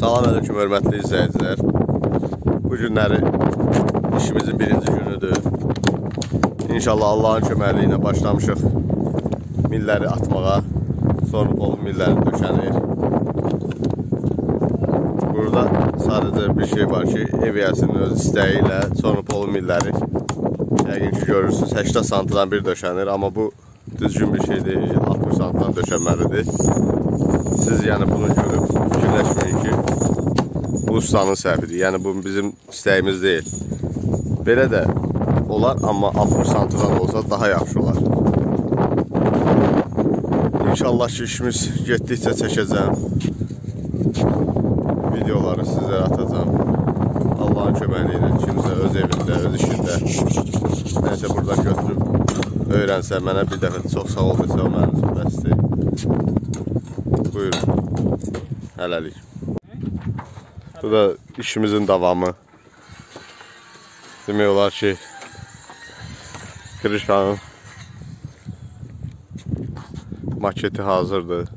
Salam əleykum hörmətli izləyicilər. Bu günləri işimizin birinci günüdür. İnşallah Allahın köməkliyi ilə başlamışıq milləri atmağa. Sonra bol milləri döşənir. Burada sadəcə bir şey var ki, ev yəsinin öz istəyi ilə sonra polu milləri yəqin ki görürsünüz 80 santıdan bir döşənir, amma bu düzgün bir şey deyil, 60 santıdan döşənməlidir. Siz yəni bunu görüb fikirləşməyin ki, bu ustanın səhvidir. Yəni bu bizim istəyimiz deyil. Belə də olar, amma 60 santıdan olsa daha yaxşı olar. İnşallah ki, işimiz getdikcə çəkəcəm. Videoları sizlərə atacam. Allahın köməyi ilə kimsə öz evində, öz işində nəsə buradan götürüb öyrənsə, mənə bir dəfə çox sağ ol desə, o mənim üçün bəsdir. Buyurun. Hələlik. Bu da işimizin davamı. Demək olar ki, Krişanın maketi hazırdır.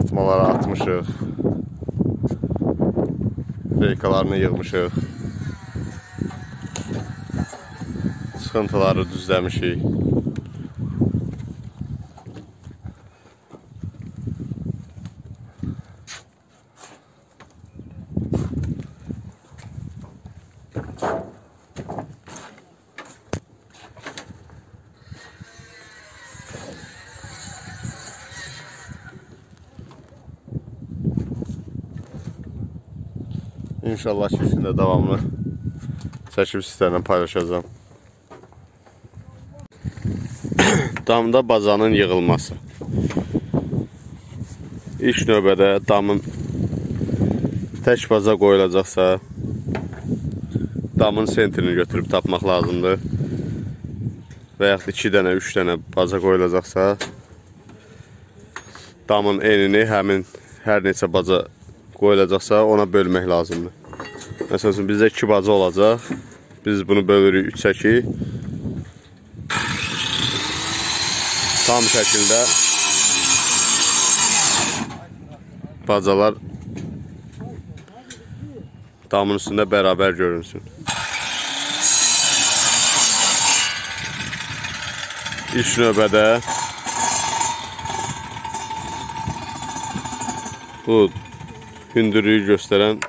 Atmaları atmışıq. Reykalarını yığmışıq. Sıxıntıları düzləmişik. İnşallah ki, işində davamlı çəkib sizlərlə paylaşacağım. Damda bazanın yığılması. İlk növbədə damın tək baza qoyulacaqsa, damın sentrini götürüb tapmaq lazımdır. Və yaxud 2 dənə, 3 dənə baza qoyulacaqsa, damın enini həmin hər neçə baca qoyulacaqsa ona bölmək lazımdır. Məsəl üçün bizdə 2 baca olacaq. Biz bunu bölürük 3-ə 2. Tam şəkildə bacalar damın üstündə bərabər görünsün. İlk növbədə bu hündürlüyü göstərən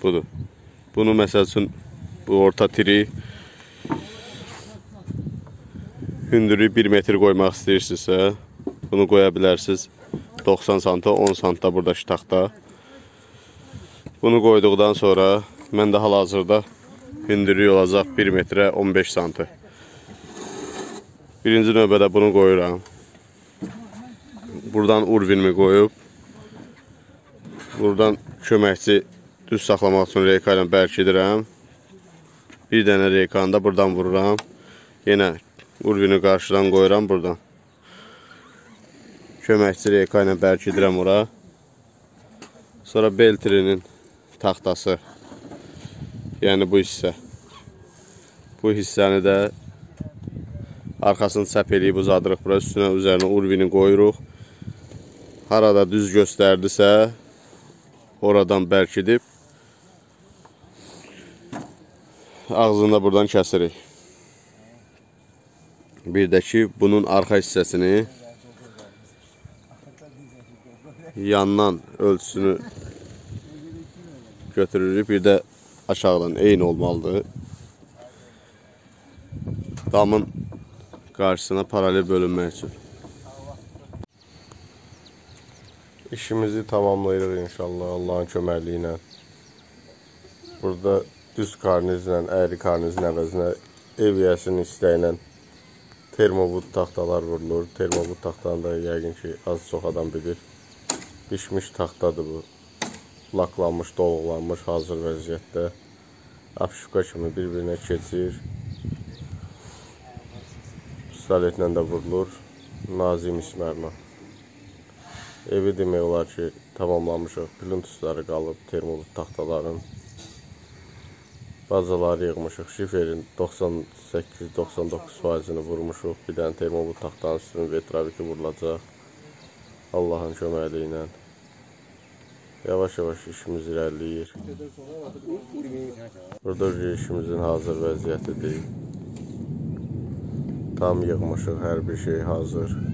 budur. Bunu məsəl üçün bu orta tiri hündürlüyü 1 metr qoymaq istəyirsinizsə, bunu qoya bilərsiniz. 90 santa, 10 santa buradakı taxta. Bunu qoyduqdan sonra məndə hal-hazırda hündürlüyü olacaq 1 metrə 15 santı. Birinci növbədə bunu qoyuram. Buradan urvinimi qoyub Buradan köməkçi düz saxlamaq üçün reyka ilə bərkidirəm. Bir dənə reykanı da buradan vururam. Yenə urvini qarşıdan qoyuram buradan. Köməkçi reyka ilə bərkidirəm ora. Sonra beltrinin taxtası. Yəni bu hissə. Bu hissəni də arxasını çəp eləyib uzadırıq bura. Üstünə üzərinə urvini qoyuruq. Harada düz göstərdisə, oradan bərkidib ağzını da buradan kəsirik. Bir də ki, bunun arxa hissəsini yandan ölçüsünü götürürük. Bir də aşağıdan eyni olmalıdır. Damın qarşısına paralel bölünmək üçün. İşimizi tamamlayırıq inşallah Allahın köməkliyi ilə. Burada düz karnizlə, əyri karnizin əvəzinə ev yəsinin istəyinə termovud taxtalar vurulur. Termovud taxtanı da yəqin ki, az çox adam bilir. Pişmiş taxtadır bu. Laklanmış, dolğulanmış hazır vəziyyətdə. Apşuka kimi bir-birinə keçir. Pistoletlə də vurulur. Nazim ismərmə. Evi demək olar ki, tamamlamışıq. Plintusları qalıb, termolit taxtaların. Bazaları yığmışıq. Şiferin 98-99 faizini vurmuşuq. Bir dənə termolit taxtanın üstünün vetraviki vurulacaq. Allahın köməkliyi ilə. Yavaş-yavaş işimiz irəliləyir. Burada işimizin hazır vəziyyətidir. Tam yığmışıq, hər bir şey hazır.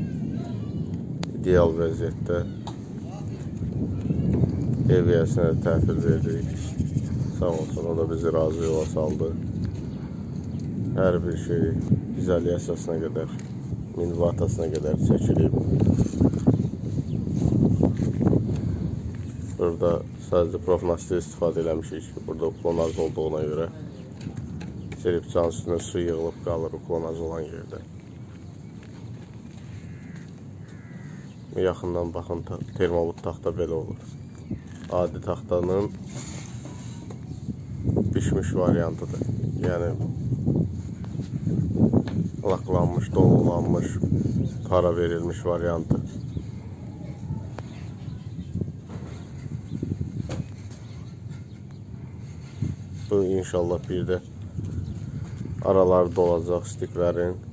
İdeal vəziyyətdə. Ev yəsinə təhvil verdik. Sağ olsun, o da bizi razı yola saldı. Hər bir şey izolyasiyasına qədər, minvatasına qədər çəkilib. Burada sadəcə profnastir istifadə eləmişik ki, burada klonaz olduğuna görə selipçanın üstünə su yığılıb qalır klonaz olan yerdə. Yaxından baxın, termobut taxta belə olur. Adi taxtanın pişmiş variantıdır. Yəni laklanmış, dolulanmış, para verilmiş variantı. Bu inşallah bir də araları dolacaq stiklərin.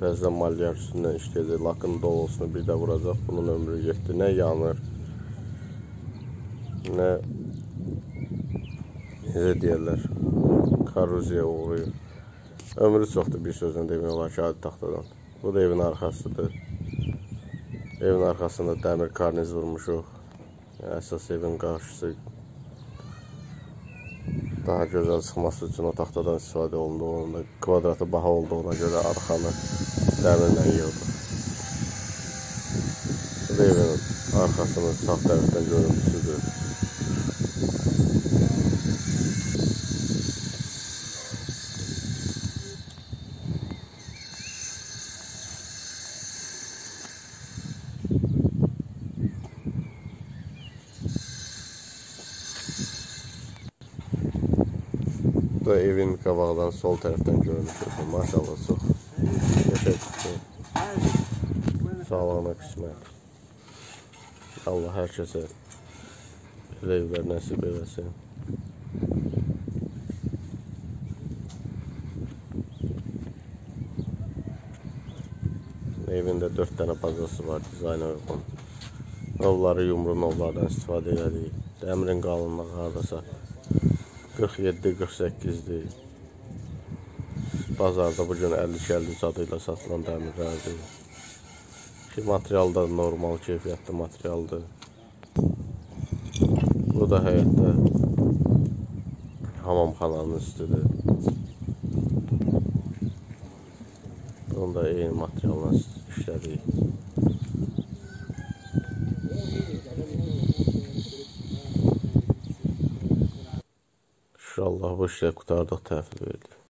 Təzədən malyar üstündən işləyəcək. Lakın dolusunu bir də vuracaq. Bunun ömrü getdi. Nə yanır, nə necə deyərlər, korroziya uğrayır. Ömrü çoxdur bir sözlə demək olar ki, adi taxtadan. Bu da evin arxasıdır. Evin arxasında dəmir karniz vurmuşuq. Əsas evin qarşısı daha gözəl çıxması üçün o taxtadan istifadə olundu. Onun da kvadratı baha olduğuna görə arxanı dəmirlə yığdı. Bu da evin arxasının sağ tərəfdən görüntüsüdür. da evin qabağdan sol tərəfdən görünüşüdür. Maşallah çox qəşəng çıxdı. Sağlığına qismət. Allah hər kəsə belə evlər nəsib eləsin. Evində 4 dənə bazası var, dizayna uyğun. Novları yumru novlardan istifadə elədik. Dəmirin qalınlığı hardasa 47-48-dir. Bazarda bu gün 50-50 adı ilə satılan dəmirlərdir. Ki, material da normal keyfiyyətli materialdır. Bu da həyətdə hamamxananın üstüdür. Bunu da eyni materialla işlədik. İnşallah bu işlə qutardıq, təhvil verdik.